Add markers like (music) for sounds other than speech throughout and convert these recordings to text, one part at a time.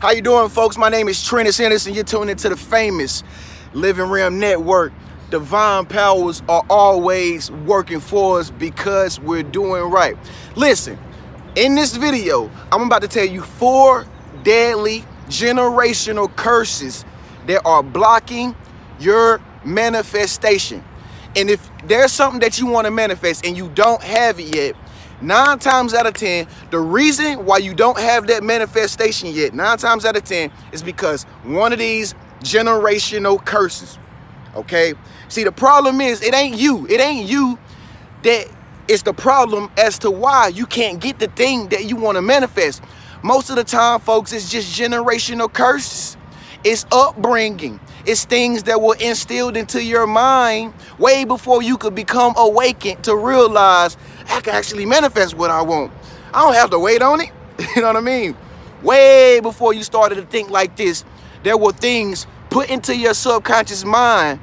How you doing, folks? My name is Trenius Henderson. You're tuning into the famous Living Realm Network. Divine powers are always working for us because we're doing right. Listen, in this video, I'm about to tell you four deadly generational curses that are blocking your manifestation. And if there's something that you want to manifest and you don't have it yet, nine times out of 10, the reason why you don't have that manifestation yet, nine times out of 10, is because one of these generational curses. Okay? See, the problem is it ain't you. It ain't you that is the problem as to why you can't get the thing that you want to manifest. Most of the time, folks, it's just generational curses. It's upbringing. It's things that were instilled into your mind way before you could become awakened to realize I can actually manifest what I want. I don't have to wait on it. (laughs) You know what I mean? Way before you started to think like this, there were things put into your subconscious mind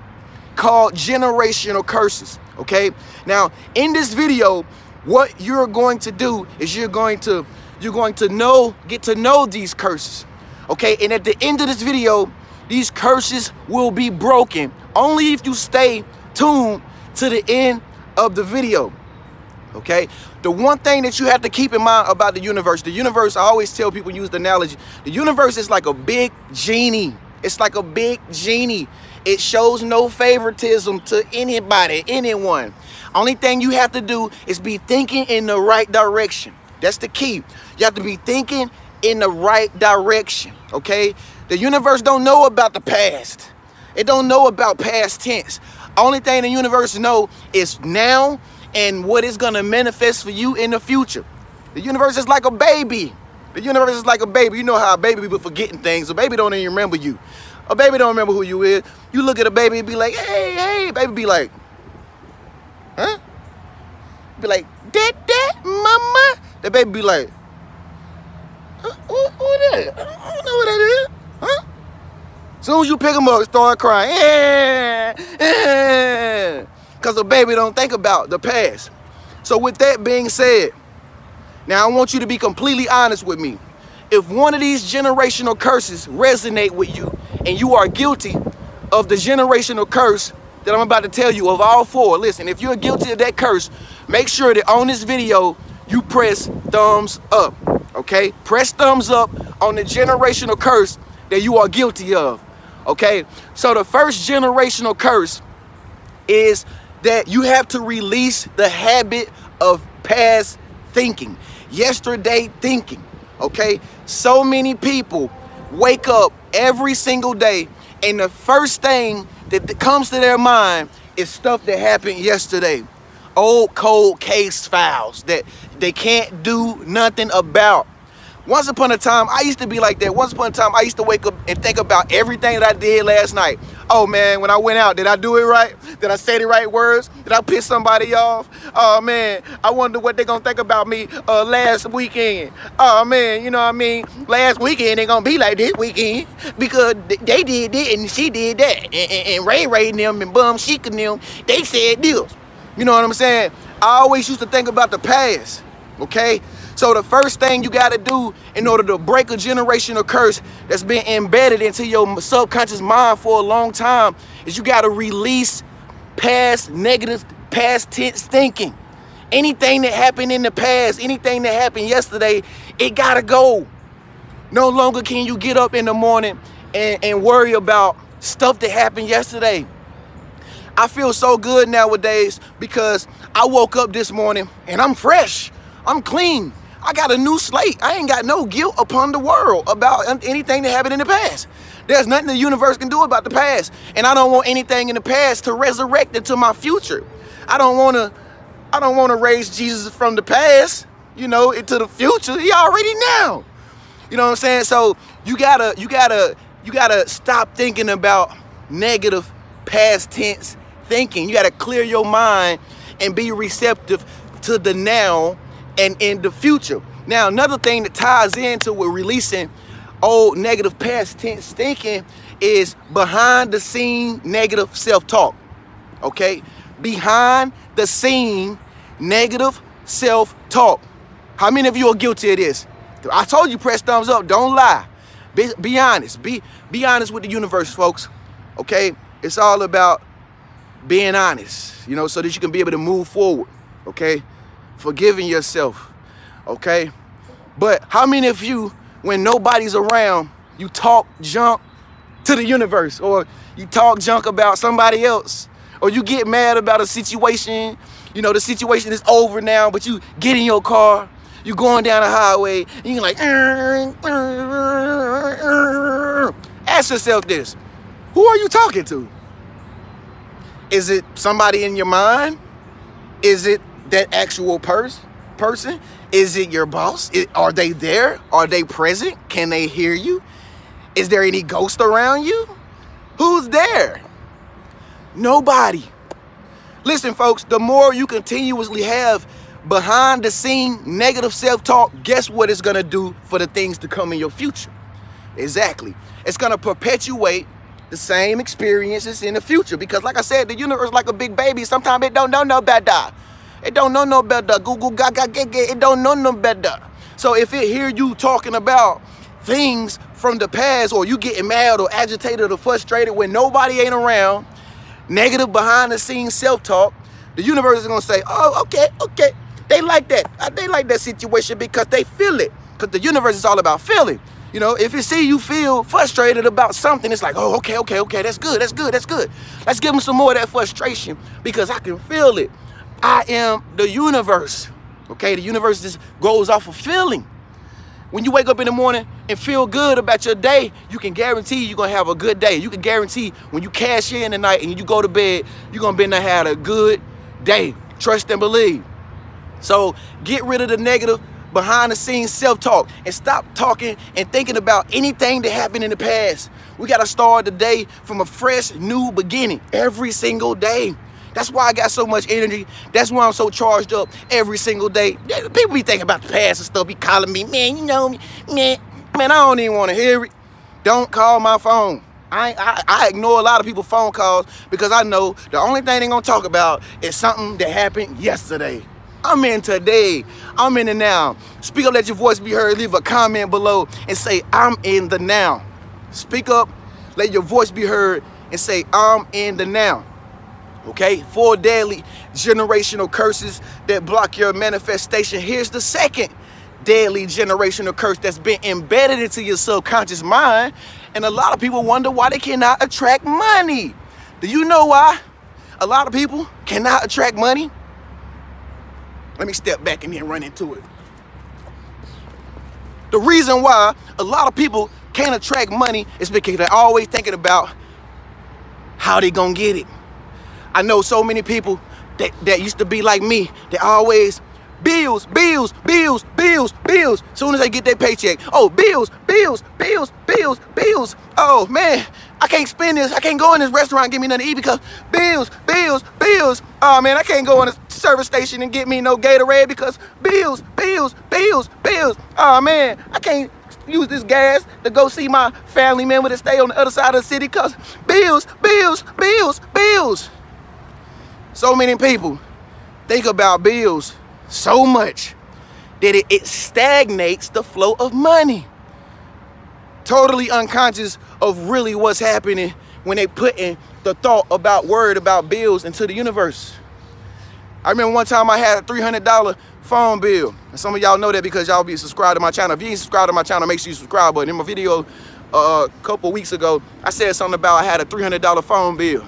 called generational curses. Okay? Now, in this video, what you're going to do is you're going to you're going to know, get to know these curses. Okay? And at the end of this video, these curses will be broken only if you stay tuned to the end of the video okay? The one thing that you have to keep in mind about the universe the universe i always tell people use the analogy the universe is like a big genie. It's like a big genie. It shows no favoritism to anybody anyone. Only thing you have to do is be thinking in the right direction. That's the key. You have to be thinking in the right direction okay? The universe don't know about the past. It don't know about past tense. Only thing the universe know is now and what is going to manifest for you in the future. The universe is like a baby. The universe is like a baby. You know how a baby be forgetting things. A baby don't even remember you. A baby don't remember who you is. You look at a baby and be like, hey, hey. Baby be like, huh? Be like, dad, dad, mama. The baby be like, who, who, that? I don't know what that is. Huh? Soon as you pick them up, start crying. (laughs) because the baby don't think about the past. So with that being said, now I want you to be completely honest with me. If one of these generational curses resonate with you and you are guilty of the generational curse that I'm about to tell you of all four, listen, if you're guilty of that curse, make sure that on this video, you press thumbs up, okay? Press thumbs up on the generational curse that you are guilty of, okay? So the first generational curse is that you have to release the habit of past thinking, yesterday thinking, okay? So many people wake up every single day and the first thing that comes to their mind is stuff that happened yesterday. Old cold case files that they can't do nothing about. Once upon a time, I used to be like that. Once upon a time, I used to wake up and think about everything that I did last night. Oh man, when I went out, did I do it right? Did I say the right words? Did I piss somebody off? Oh man, I wonder what they're gonna think about me uh, last weekend. Oh man, you know what I mean? Last weekend ain't gonna be like this weekend because they did this and she did that. And, and, and Ray Ray them and Bum and them, they said this. You know what I'm saying? I always used to think about the past, okay? So the first thing you got to do in order to break a generational curse that's been embedded into your subconscious mind for a long time is you got to release past negative, past tense thinking. Anything that happened in the past, anything that happened yesterday, it got to go. No longer can you get up in the morning and, and worry about stuff that happened yesterday. I feel so good nowadays because I woke up this morning and I'm fresh. I'm clean. I got a new slate. I ain't got no guilt upon the world about anything that happened in the past. There's nothing the universe can do about the past. And I don't want anything in the past to resurrect into my future. I don't want to I don't want to raise Jesus from the past, you know, into the future. He already now. You know what I'm saying? So you gotta, you gotta, you gotta stop thinking about negative past tense thinking. You gotta clear your mind and be receptive to the now and in the future. Now, another thing that ties into with releasing old negative past tense thinking is behind the scene negative self-talk. Okay? Behind the scene negative self-talk. How many of you are guilty of this? I told you press thumbs up, don't lie. Be, be honest. Be be honest with the universe, folks. Okay? It's all about being honest, you know, so that you can be able to move forward. Okay? Forgiving yourself. Okay? But how many of you, when nobody's around, you talk junk to the universe or you talk junk about somebody else or you get mad about a situation you know the situation is over now but you get in your car you're going down the highway and you're like ask yourself this who are you talking to is it somebody in your mind is it that actual person person is it your boss it, are they there are they present can they hear you is there any ghost around you who's there nobody Listen, folks, the more you continuously have behind the scene negative self-talk, guess what it's gonna do for the things to come in your future? Exactly. It's gonna perpetuate the same experiences in the future because like I said, the universe like a big baby. Sometimes it don't know no better. It don't know no better. Google gaga gaga. It don't know no better. So if it hear you talking about things from the past or you getting mad or agitated or frustrated when nobody ain't around, negative behind the scenes self-talk, the universe is gonna say, oh, okay, okay. They like that. Uh, they like that situation because they feel it. Because the universe is all about feeling. You know, if you see you feel frustrated about something, it's like, oh, okay, okay, okay, that's good, that's good, that's good. Let's give them some more of that frustration because I can feel it. I am the universe. Okay, the universe just goes off of feeling. When you wake up in the morning and feel good about your day, you can guarantee you're gonna have a good day. You can guarantee when you cash in at night and you go to bed, you're gonna be in there have a good day. Trust and believe. So get rid of the negative behind the scenes self-talk and stop talking and thinking about anything that happened in the past. We gotta start the day from a fresh new beginning every single day. That's why I got so much energy. That's why I'm so charged up every single day. People be thinking about the past and stuff, be calling me, man, you know me, man. Man, I don't even want to hear it. Don't call my phone. I, I, I, ignore a lot of people's phone calls because I know the only thing they're gonna talk about is something that happened yesterday. I'm in today. I'm in the now. Speak up, let your voice be heard. Leave a comment below and say, I'm in the now. Speak up, let your voice be heard and say, I'm in the now okay? Four deadly generational curses that block your manifestation. Here's the second deadly generational curse that's been embedded into your subconscious mind. And a lot of people wonder why they cannot attract money. Do you know why a lot of people cannot attract money? Let me step back and then run into it. The reason why a lot of people can't attract money is because they're always thinking about how they gonna get it. I know so many people that, that used to be like me. They always bills, bills, bills, bills, bills. Soon as they get their paycheck, oh, bills, bills, bills, bills, bills. Oh man, I can't spend this. I can't go in this restaurant and get me nothing to eat because bills, bills, bills. Oh man, I can't go in a service station and get me no Gatorade because bills, bills, bills, bills. Oh man, I can't use this gas to go see my family member that stay on the other side of the city because bills, bills, bills, bills. So many people think about bills so much that it, it stagnates the flow of money. Totally unconscious of really what's happening when they put in the thought about word about bills into the universe. I remember one time I had a $300 phone bill. And some of y'all know that because y'all be subscribed to my channel. If you ain't subscribed to my channel, make sure you subscribe. But in my video uh, a couple weeks ago, I said something about I had a $300 phone bill.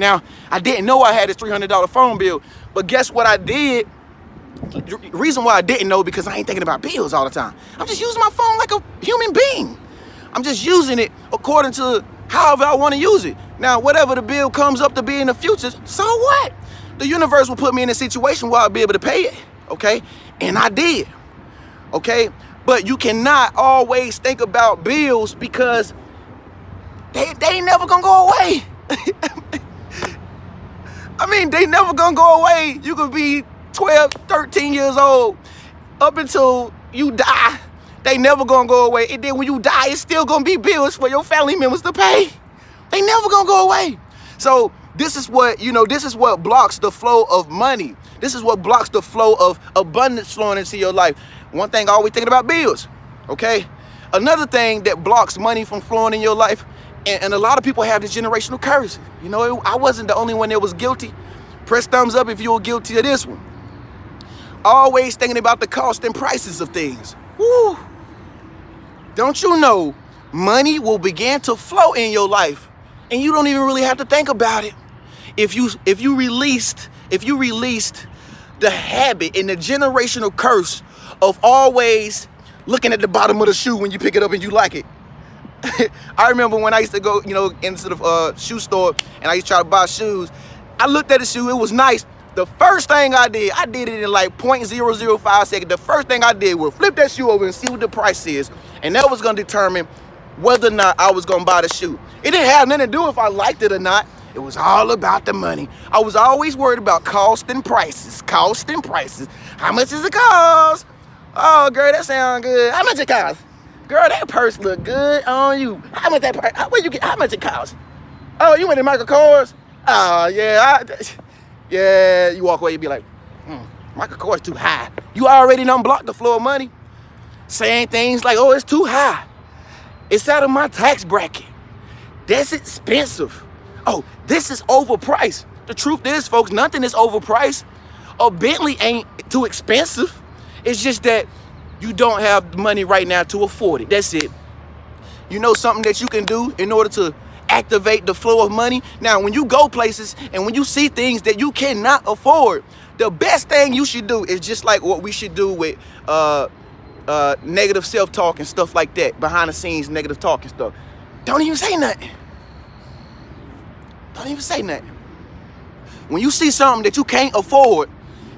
Now, I didn't know I had this $300 phone bill, but guess what I did? The reason why I didn't know because I ain't thinking about bills all the time. I'm just using my phone like a human being. I'm just using it according to however I want to use it. Now, whatever the bill comes up to be in the future, so what? The universe will put me in a situation where I'll be able to pay it, okay? And I did, okay? But you cannot always think about bills because they, they ain't never gonna go away. (laughs) I mean, they never gonna go away. You could be 12, 13 years old up until you die. They never gonna go away. And then when you die, it's still gonna be bills for your family members to pay. They never gonna go away. So this is what, you know, this is what blocks the flow of money. This is what blocks the flow of abundance flowing into your life. One thing always thinking about bills, okay? Another thing that blocks money from flowing in your life, and, and a lot of people have this generational curse. You know, it, I wasn't the only one that was guilty. Press thumbs up if you were guilty of this one. Always thinking about the cost and prices of things. Woo! Don't you know money will begin to flow in your life and you don't even really have to think about it. If you if you released if you released the habit and the generational curse of always looking at the bottom of the shoe when you pick it up and you like it. (laughs) I remember when I used to go, you know, into the uh, shoe store and I used to try to buy shoes. I looked at the shoe, it was nice. The first thing I did, I did it in like 0.005 seconds. The first thing I did was flip that shoe over and see what the price is. And that was gonna determine whether or not I was gonna buy the shoe. It didn't have nothing to do if I liked it or not. It was all about the money. I was always worried about cost and prices, cost and prices. How much does it cost? Oh, girl, that sound good. How much it cost? Girl, that purse look good on you. How much that purse? Where you get? How much it cost? Oh, you went to Michael Kors? Oh, yeah. I, (laughs) yeah, you walk away, you be like, hmm, Michael Kors too high. You already done blocked the flow of money. Saying things like, oh, it's too high. It's out of my tax bracket. That's expensive. Oh, this is overpriced. The truth is, folks, nothing is overpriced. A Bentley ain't too expensive. It's just that you don't have money right now to afford it. That's it. You know something that you can do in order to activate the flow of money? Now, when you go places and when you see things that you cannot afford, the best thing you should do is just like what we should do with uh, uh, negative self-talk and stuff like that, behind the scenes negative talk and stuff. Don't even say nothing. Don't even say nothing. When you see something that you can't afford,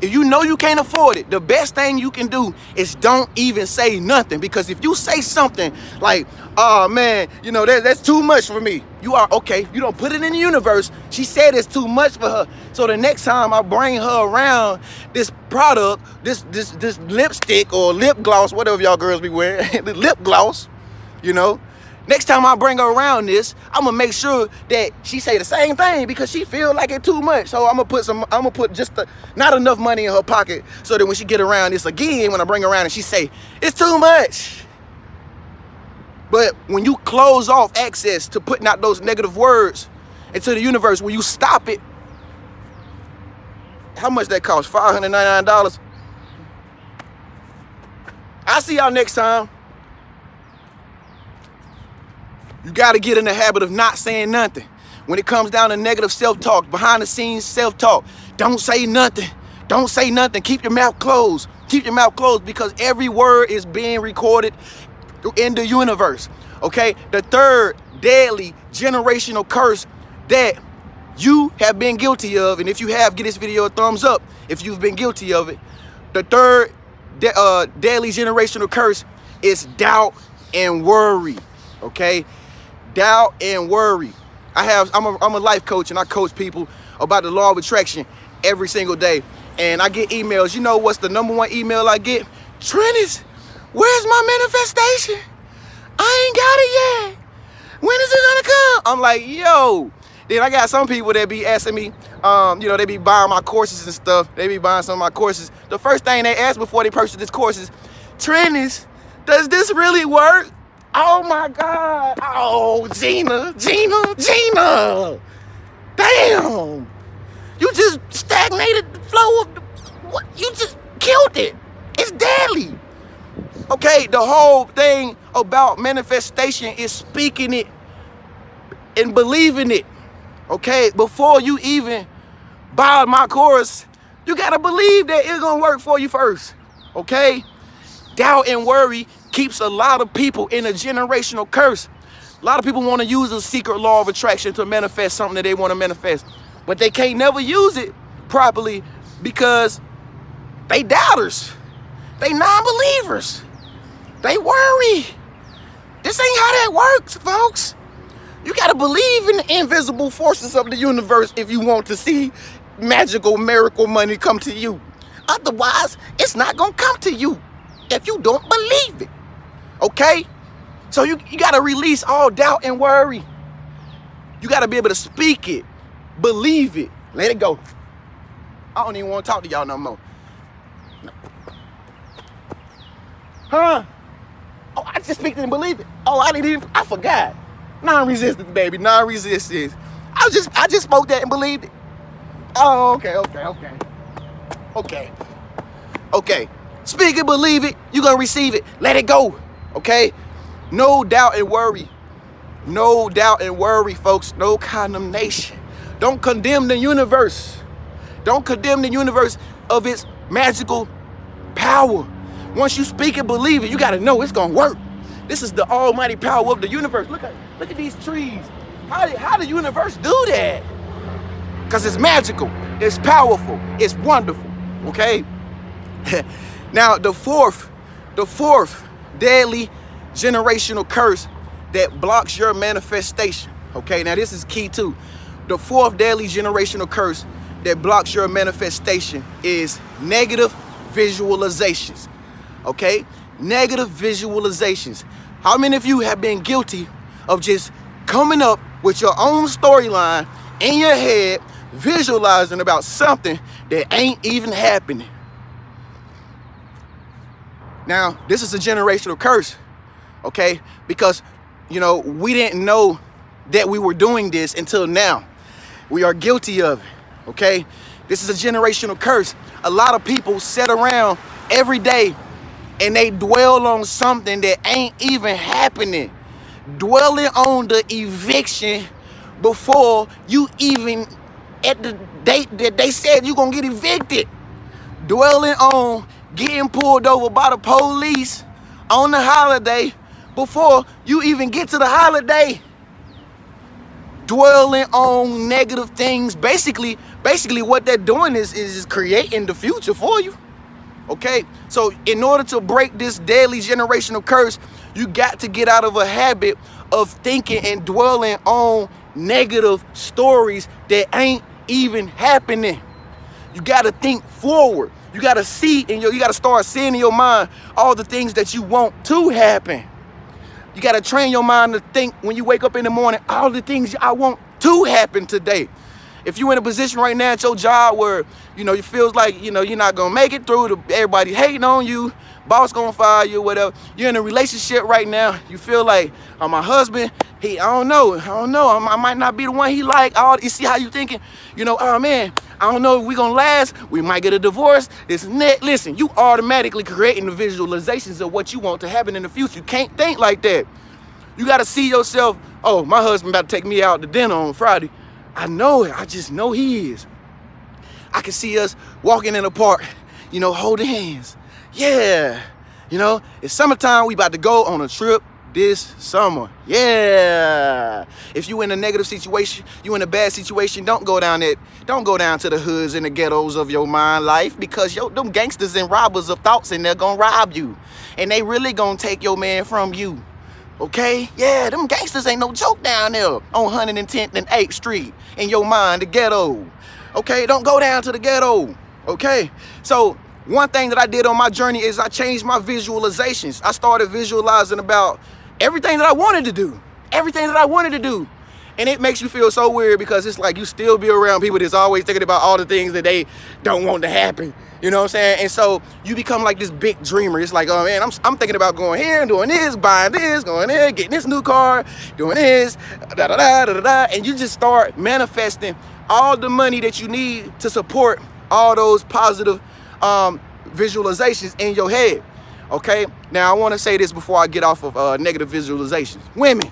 if you know you can't afford it, the best thing you can do is don't even say nothing. Because if you say something like, oh man, you know, that, that's too much for me. You are, okay, you don't put it in the universe. She said it's too much for her. So the next time I bring her around this product, this this this lipstick or lip gloss, whatever y'all girls be wearing, the (laughs) lip gloss, you know, Next time I bring her around this, I'm gonna make sure that she say the same thing because she feel like it too much. So I'm gonna put some, I'm gonna put just the, not enough money in her pocket so that when she get around this again, when I bring her around and she say, it's too much. But when you close off access to putting out those negative words into the universe, when you stop it, how much that cost? $599? I'll see y'all next time. You got to get in the habit of not saying nothing. When it comes down to negative self-talk, behind the scenes self-talk, don't say nothing. Don't say nothing. Keep your mouth closed. Keep your mouth closed because every word is being recorded in the universe. Okay? The third deadly generational curse that you have been guilty of, and if you have, give this video a thumbs up if you've been guilty of it. The third de uh, deadly generational curse is doubt and worry. Okay? Doubt, and worry. I have, I'm a, I'm a life coach and I coach people about the law of attraction every single day. And I get emails. You know what's the number one email I get? Trenius, where's my manifestation? I ain't got it yet. When is it gonna come? I'm like, yo. Then I got some people that be asking me, um, you know, they be buying my courses and stuff. They be buying some of my courses. The first thing they ask before they purchase this course is, Trenius, does this really work? Oh my God. Oh, Gina, Gina, Gina. Damn. You just stagnated the flow of the, what? You just killed it. It's deadly. Okay, the whole thing about manifestation is speaking it and believing it. Okay, before you even buy my course, you gotta believe that it's gonna work for you first. Okay? Doubt and worry keeps a lot of people in a generational curse. A lot of people want to use a secret law of attraction to manifest something that they want to manifest. But they can't never use it properly because they doubters. They non-believers. They worry. This ain't how that works, folks. You got to believe in the invisible forces of the universe if you want to see magical miracle money come to you. Otherwise, it's not going to come to you if you don't believe it. Okay? So you, you got to release all doubt and worry. You got to be able to speak it, believe it, let it go. I don't even want to talk to y'all no more. Huh? Oh, I just speak it and believe it. Oh, I didn't even, I forgot. Non-resistance, baby, non-resistance. I just, I just spoke that and believed it. Oh, okay, okay, okay. Okay. Okay. Speak it, believe it. You're going to receive it. Let it go. Okay? No doubt and worry. No doubt and worry, folks. No condemnation. Don't condemn the universe. Don't condemn the universe of its magical power. Once you speak and believe it, you got to know it's going to work. This is the almighty power of the universe. Look at look at these trees. How how the universe do that? Because it's magical. It's powerful. It's wonderful. Okay? (laughs) now, the fourth, the fourth deadly generational curse that blocks your manifestation. Okay, now this is key too. The fourth deadly generational curse that blocks your manifestation is negative visualizations. Okay, negative visualizations. How many of you have been guilty of just coming up with your own storyline in your head, visualizing about something that ain't even happening? Now, this is a generational curse, okay? Because, you know, we didn't know that we were doing this until now. We are guilty of it, okay? This is a generational curse. A lot of people sit around every day and they dwell on something that ain't even happening. Dwelling on the eviction before you even at the date that they said you're gonna get evicted. Dwelling on getting pulled over by the police on the holiday before you even get to the holiday. Dwelling on negative things. Basically, basically what they're doing is, is creating the future for you. Okay? So in order to break this deadly generational curse, you got to get out of a habit of thinking and dwelling on negative stories that ain't even happening. You got to think forward. You got to see in your, you got to start seeing in your mind all the things that you want to happen. You got to train your mind to think when you wake up in the morning, all the things I want to happen today. If you're in a position right now at your job where, you know, you feels like, you know, you're not gonna make it through, the, everybody hating on you, boss gonna fire you, whatever. You're in a relationship right now, you feel like, oh, my husband, he, I don't know, I don't know, I might not be the one he like. All, you see how you thinking, you know, oh man, I don't know if we're gonna last, we might get a divorce, this that. Listen, you automatically creating the visualizations of what you want to happen in the future. You can't think like that. You gotta see yourself, oh, my husband about to take me out to dinner on Friday. I know it. I just know he is. I can see us walking in the park, you know, holding hands. Yeah. You know, it's summertime. We about to go on a trip this summer. Yeah. If you in a negative situation, you in a bad situation, don't go down it. Don't go down to the hoods and the ghettos of your mind life because yo, them gangsters and robbers of thoughts and they're gonna rob you. And they really gonna take your man from you. Okay? Yeah, them gangsters ain't no joke down there on 110th and 8th Street in your mind, the ghetto. Okay, don't go down to the ghetto. Okay? So one thing that I did on my journey is I changed my visualizations. I started visualizing about everything that I wanted to do. Everything that I wanted to do. And it makes you feel so weird because it's like you still be around people that's always thinking about all the things that they don't want to happen. You know what I'm saying? And so you become like this big dreamer. It's like, oh man, I'm, I'm thinking about going here, and doing this, buying this, going there, getting this new car, doing this, da da da da da. And you just start manifesting all the money that you need to support all those positive um, visualizations in your head. Okay? Now I want to say this before I get off of uh, negative visualizations. Women,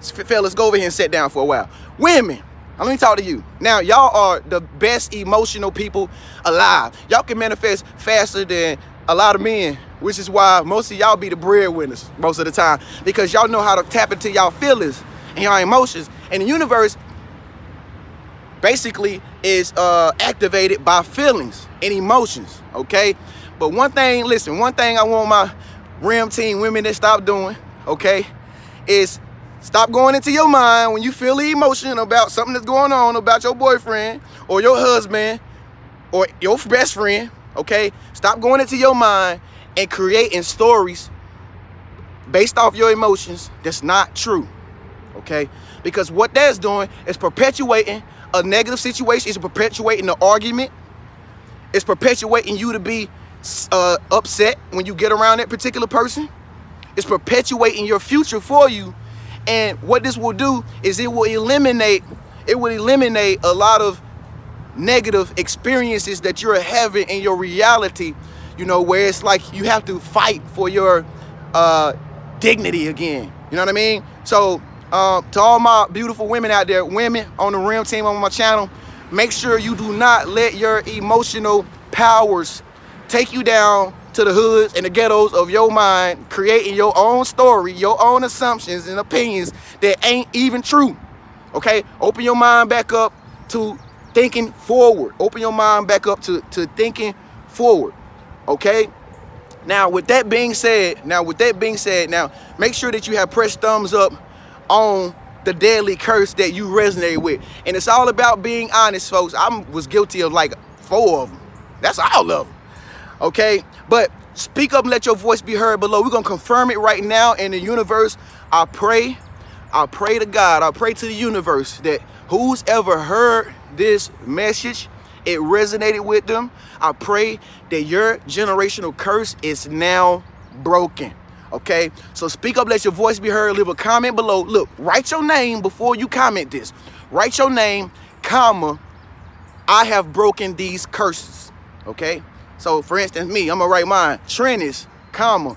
fellas, go over here and sit down for a while. Women, let me talk to you. Now, y'all are the best emotional people alive. Y'all can manifest faster than a lot of men, which is why most of y'all be the breadwinners most of the time because y'all know how to tap into y'all feelings and y'all emotions. And the universe basically is uh, activated by feelings and emotions, okay? But one thing, listen, one thing I want my rim team women to stop doing, okay, is Stop going into your mind when you feel the emotion about something that's going on about your boyfriend or your husband or your best friend, okay? Stop going into your mind and creating stories based off your emotions that's not true, okay? Because what that's doing is perpetuating a negative situation. It's perpetuating the argument. It's perpetuating you to be uh, upset when you get around that particular person. It's perpetuating your future for you. And what this will do is it will eliminate, it will eliminate a lot of negative experiences that you're having in your reality, you know, where it's like you have to fight for your uh, dignity again. You know what I mean? So uh, to all my beautiful women out there, women on the Rim team on my channel, make sure you do not let your emotional powers take you down to the hoods and the ghettos of your mind, creating your own story, your own assumptions and opinions that ain't even true. Okay? Open your mind back up to thinking forward. Open your mind back up to, to thinking forward. Okay? Now, with that being said, now with that being said, now make sure that you have pressed thumbs up on the deadly curse that you resonate with. And it's all about being honest, folks. I was guilty of like four of them. That's all of them. Okay? But speak up and let your voice be heard below. We're going to confirm it right now in the universe. I pray, I pray to God, I pray to the universe that who's ever heard this message, it resonated with them. I pray that your generational curse is now broken. Okay, so speak up, let your voice be heard. Leave a comment below. Look, write your name before you comment this. Write your name, comma. I have broken these curses. Okay, so for instance, me, I'm gonna write mine. Trenius, comma.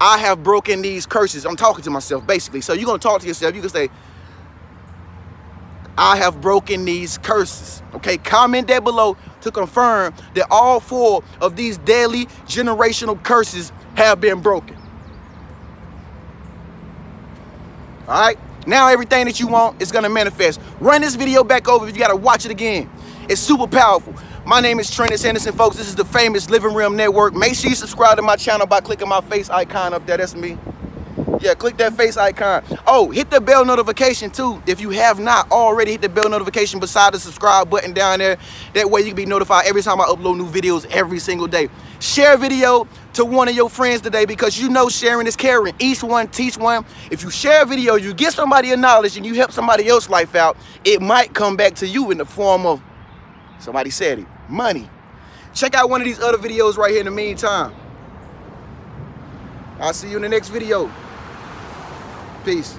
I have broken these curses. I'm talking to myself basically. So you're gonna talk to yourself. You can say, I have broken these curses. Okay, comment that below to confirm that all four of these daily generational curses have been broken. All right, now everything that you want is gonna manifest. Run this video back over if you gotta watch it again. It's super powerful. My name is Trenius Henderson, folks. This is the famous Living Realm Network. Make sure you subscribe to my channel by clicking my face icon up there. That's me. Yeah, click that face icon. Oh, hit the bell notification too. If you have not already hit the bell notification beside the subscribe button down there. That way you can be notified every time I upload new videos every single day. Share a video to one of your friends today because you know sharing is caring. Each one, teach one. If you share a video, you get somebody a knowledge and you help somebody else life out, it might come back to you in the form of, somebody said it, money. Check out one of these other videos right here in the meantime. I'll see you in the next video. Peace.